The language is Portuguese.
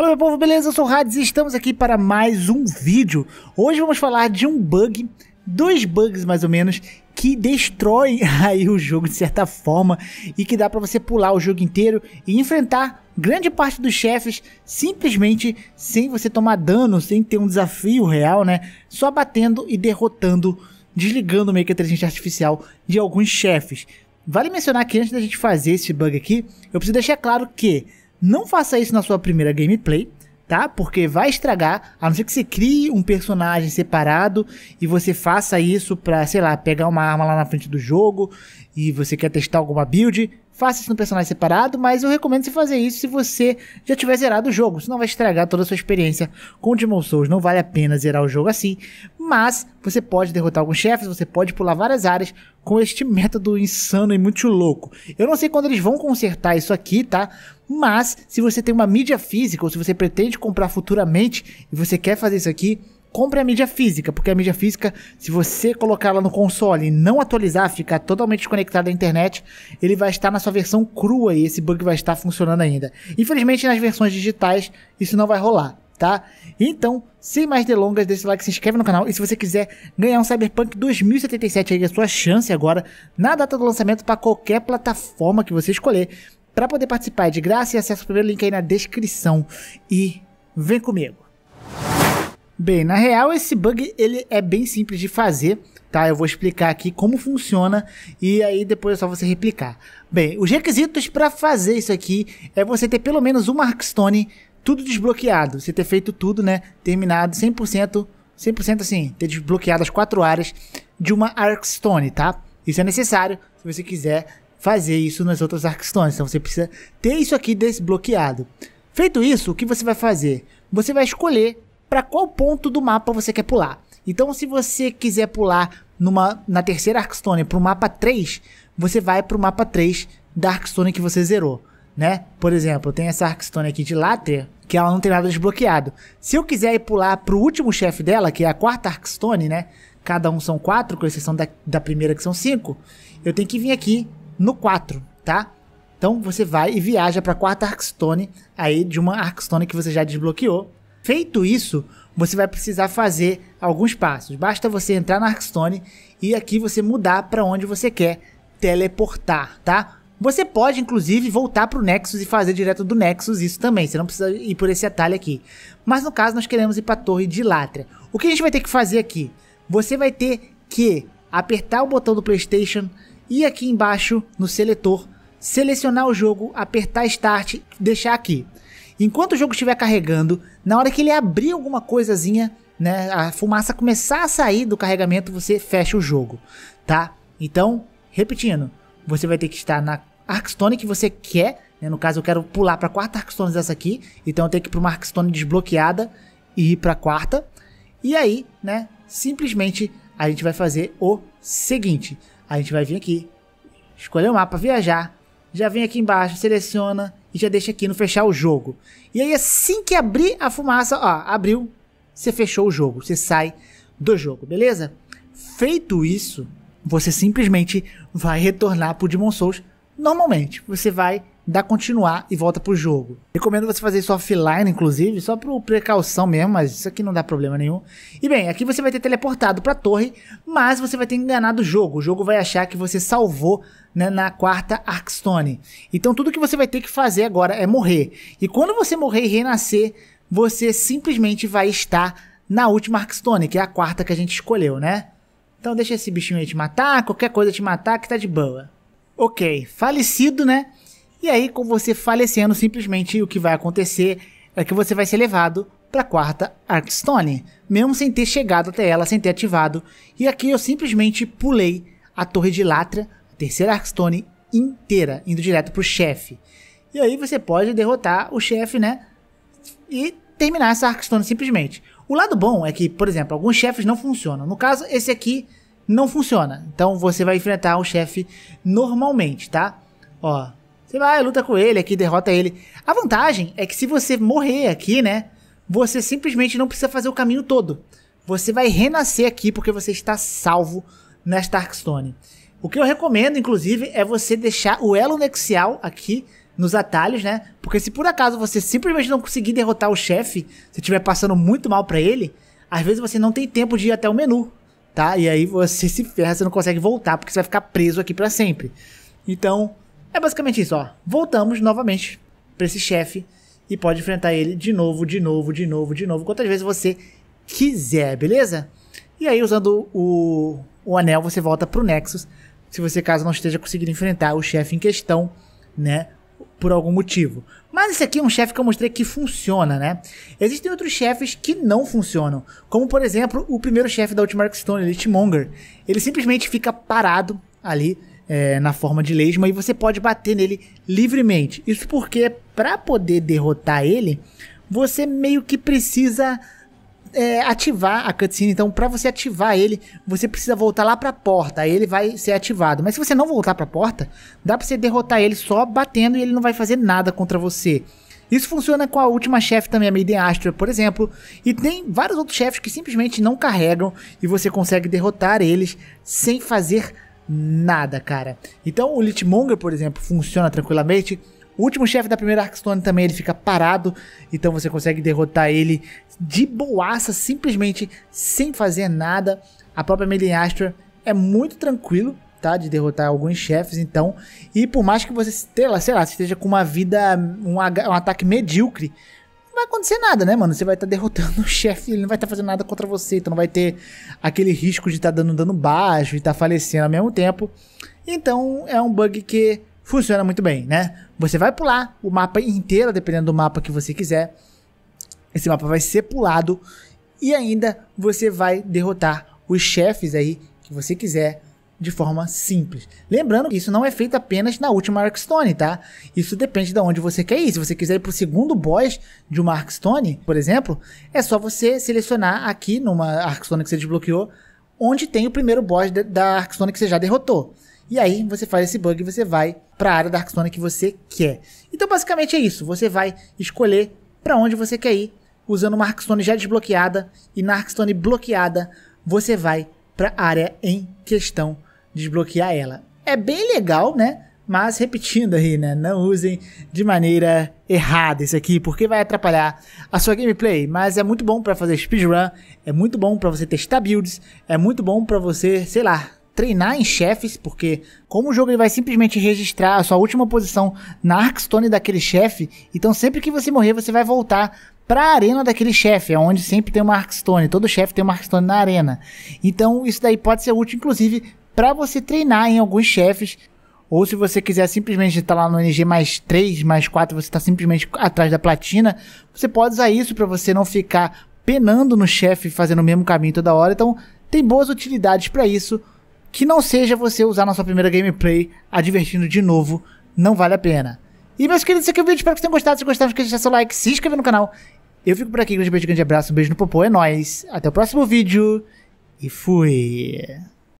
Fala meu povo, beleza? Eu sou o Hades e estamos aqui para mais um vídeo. Hoje vamos falar de um bug, dois bugs mais ou menos, que destroem aí o jogo de certa forma e que dá para você pular o jogo inteiro e enfrentar grande parte dos chefes simplesmente sem você tomar dano, sem ter um desafio real, né? Só batendo e derrotando, desligando meio que a inteligência artificial de alguns chefes. Vale mencionar que antes da gente fazer esse bug aqui, eu preciso deixar claro que não faça isso na sua primeira gameplay, tá? Porque vai estragar, a não ser que você crie um personagem separado e você faça isso pra, sei lá, pegar uma arma lá na frente do jogo e você quer testar alguma build, faça isso no personagem separado, mas eu recomendo você fazer isso se você já tiver zerado o jogo, senão vai estragar toda a sua experiência com Demon Souls. Não vale a pena zerar o jogo assim, mas você pode derrotar alguns chefes, você pode pular várias áreas com este método insano e muito louco. Eu não sei quando eles vão consertar isso aqui, tá? Mas se você tem uma mídia física ou se você pretende comprar futuramente e você quer fazer isso aqui, compre a mídia física, porque a mídia física, se você colocar ela no console e não atualizar, ficar totalmente desconectado da internet, ele vai estar na sua versão crua e esse bug vai estar funcionando ainda. Infelizmente, nas versões digitais, isso não vai rolar, tá? Então, sem mais delongas, deixa o like, se inscreve no canal e se você quiser ganhar um Cyberpunk 2077 aí, a sua chance agora, na data do lançamento para qualquer plataforma que você escolher, para poder participar de graça e acessa o primeiro link aí na descrição e vem comigo. Bem, na real esse bug ele é bem simples de fazer, tá? Eu vou explicar aqui como funciona e aí depois é só você replicar. Bem, os requisitos para fazer isso aqui é você ter pelo menos uma Hearthstone tudo desbloqueado, você ter feito tudo, né? Terminado 100%, 100% assim, ter desbloqueado as quatro áreas de uma Hearthstone, tá? Isso é necessário se você quiser fazer isso nas outras Hearthstones, então você precisa ter isso aqui desbloqueado. Feito isso, o que você vai fazer? Você vai escolher para qual ponto do mapa você quer pular. Então, se você quiser pular numa, na terceira Arkstone para o mapa 3, você vai para o mapa 3 da Arkstone que você zerou. Né? Por exemplo, tem essa Arkstone aqui de Latria, que ela não tem nada desbloqueado. Se eu quiser ir pular para o último chefe dela, que é a quarta Arkstone, né? Cada um são quatro, com exceção da, da primeira que são cinco. Eu tenho que vir aqui no 4, tá? Então você vai e viaja para a quarta Arkstone aí de uma Arkstone que você já desbloqueou Feito isso, você vai precisar fazer alguns passos. Basta você entrar na Hearthstone e aqui você mudar para onde você quer teleportar, tá? Você pode, inclusive, voltar para o Nexus e fazer direto do Nexus isso também. Você não precisa ir por esse atalho aqui. Mas no caso, nós queremos ir para a Torre de Latria. O que a gente vai ter que fazer aqui? Você vai ter que apertar o botão do PlayStation e aqui embaixo no seletor, selecionar o jogo, apertar Start, deixar aqui. Enquanto o jogo estiver carregando, na hora que ele abrir alguma coisazinha, né, a fumaça começar a sair do carregamento, você fecha o jogo, tá? Então, repetindo, você vai ter que estar na Arkstone que você quer, né? no caso eu quero pular para a quarta Arkstone dessa aqui, então eu tenho que ir para uma Arkstone desbloqueada e ir para a quarta. E aí, né, simplesmente a gente vai fazer o seguinte, a gente vai vir aqui, escolher o mapa, viajar, já vem aqui embaixo, seleciona e já deixa aqui no fechar o jogo. E aí assim que abrir a fumaça, ó, abriu, você fechou o jogo, você sai do jogo, beleza? Feito isso, você simplesmente vai retornar pro Demon Souls normalmente. Você vai dar continuar e volta pro jogo. Recomendo você fazer isso offline, inclusive, só por precaução mesmo, mas isso aqui não dá problema nenhum. E bem, aqui você vai ter teleportado pra torre, mas você vai ter enganado o jogo. O jogo vai achar que você salvou né, na quarta Arkstone. Então tudo que você vai ter que fazer agora é morrer. E quando você morrer e renascer, você simplesmente vai estar na última Arkstone, que é a quarta que a gente escolheu, né? Então deixa esse bichinho aí te matar, qualquer coisa te matar que tá de boa. Ok, falecido, né? E aí, com você falecendo, simplesmente o que vai acontecer é que você vai ser levado para a quarta Arkstone, mesmo sem ter chegado até ela, sem ter ativado. E aqui eu simplesmente pulei a Torre de Latra, a terceira Arkstone inteira, indo direto pro chefe. E aí você pode derrotar o chefe, né? E terminar essa Arkstone simplesmente. O lado bom é que, por exemplo, alguns chefes não funcionam. No caso, esse aqui não funciona. Então você vai enfrentar o chefe normalmente, tá? Ó, você vai, luta com ele aqui, derrota ele. A vantagem é que se você morrer aqui, né? Você simplesmente não precisa fazer o caminho todo. Você vai renascer aqui porque você está salvo nesta Darkstone. O que eu recomendo, inclusive, é você deixar o elo nexial aqui nos atalhos, né? Porque se por acaso você simplesmente não conseguir derrotar o chefe, se estiver passando muito mal para ele, às vezes você não tem tempo de ir até o menu, tá? E aí você se ferra, você não consegue voltar, porque você vai ficar preso aqui para sempre. Então, é basicamente isso, ó. Voltamos novamente para esse chefe e pode enfrentar ele de novo, de novo, de novo, de novo, quantas vezes você quiser, beleza? E aí, usando o, o anel, você volta pro Nexus, se você caso não esteja conseguindo enfrentar o chefe em questão, né? Por algum motivo. Mas esse aqui é um chefe que eu mostrei que funciona, né? Existem outros chefes que não funcionam. Como, por exemplo, o primeiro chefe da última Stone, Elite Monger. Ele simplesmente fica parado ali é, na forma de lesma e você pode bater nele livremente. Isso porque para poder derrotar ele, você meio que precisa é, ativar a cutscene. Então, para você ativar ele, você precisa voltar lá pra porta. Aí ele vai ser ativado. Mas se você não voltar pra porta, dá pra você derrotar ele só batendo e ele não vai fazer nada contra você. Isso funciona com a última chefe também, a Maiden Astra, por exemplo. E tem vários outros chefes que simplesmente não carregam e você consegue derrotar eles sem fazer nada, cara. Então o Litmonger, por exemplo, funciona tranquilamente. O último chefe da primeira Arcstone também ele fica parado, então você consegue derrotar ele de boaça, simplesmente sem fazer nada. A própria Meliastra é muito tranquilo, tá? De derrotar alguns chefes, então. E por mais que você, lá, sei lá esteja com uma vida, um, um ataque medíocre, não vai acontecer nada, né, mano? Você vai estar tá derrotando o chefe, ele não vai estar tá fazendo nada contra você, então não vai ter aquele risco de estar tá dando dano baixo e estar tá falecendo ao mesmo tempo. Então é um bug que funciona muito bem, né? Você vai pular o mapa inteiro, dependendo do mapa que você quiser. Esse mapa vai ser pulado e ainda você vai derrotar os chefes aí que você quiser de forma simples. Lembrando que isso não é feito apenas na última Arkstone, tá? Isso depende de onde você quer ir. Se você quiser ir para o segundo boss de uma Arkstone, por exemplo, é só você selecionar aqui numa Arkstone que você desbloqueou, onde tem o primeiro boss da Arkstone que você já derrotou. E aí você faz esse bug e você vai para a área da Arkstone que você quer. Então basicamente é isso. Você vai escolher para onde você quer ir usando uma Arkstone já desbloqueada e na Arkstone bloqueada você vai para a área em questão desbloquear ela. É bem legal, né? Mas repetindo aí, né? Não usem de maneira errada isso aqui, porque vai atrapalhar a sua gameplay. Mas é muito bom para fazer speedrun, é muito bom para você testar builds, é muito bom para você, sei lá, treinar em chefes, porque como o jogo ele vai simplesmente registrar a sua última posição na Arkstone daquele chefe, então sempre que você morrer você vai voltar para a arena daquele chefe, é onde sempre tem uma Arkstone, todo chefe tem uma Arkstone na arena. Então isso daí pode ser útil inclusive para você treinar em alguns chefes, ou se você quiser simplesmente estar lá no NG mais 3, mais 4, você está simplesmente atrás da platina, você pode usar isso para você não ficar penando no chefe fazendo o mesmo caminho toda hora. Então tem boas utilidades para isso que não seja você usar na sua primeira gameplay advertindo de novo, não vale a pena. E meus queridos, esse aqui é o vídeo, espero que tenham gostado. Se gostaram, não esqueça de deixar seu like, se inscrever no canal. Eu fico por aqui, grande beijo, grande abraço, um beijo no popô, é nóis. Até o próximo vídeo e fui.